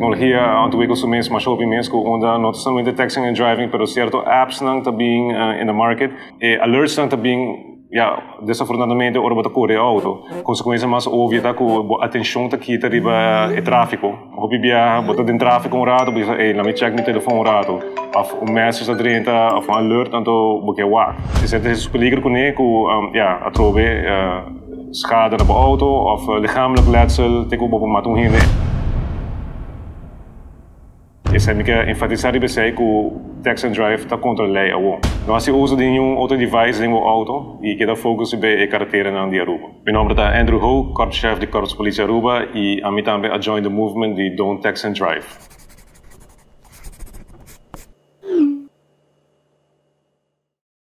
ontwikkeld mesmo mas shopping mesmo onda not somente texting and driving pero cierto apps nang tabing uh, in the market e alerts nang tabing ja, desafortunadamente ora bota corre auto. Consequência mais óbvia tá com atenção tá aqui tá riba e tráfico. Hobby bia bota dentro tráfico um rato, bisa eh na me check mi telefone um rato. Of um message tá dentro, of um alert tanto porque wa. Se sente esse peligro com ne com um, ja, a trove uh, schade de auto of lichamelijk letsel, op een matung hine. Essa é enfatizar de você que o Text and Drive está controlando a won. Nós se usa de um outro device em o auto e que dá fokus bij a carteira na de Aruba. Meu nome é Andrew Ho, korpschef de Korps Politie Aruba e a também join the movement de Don't Text and Drive.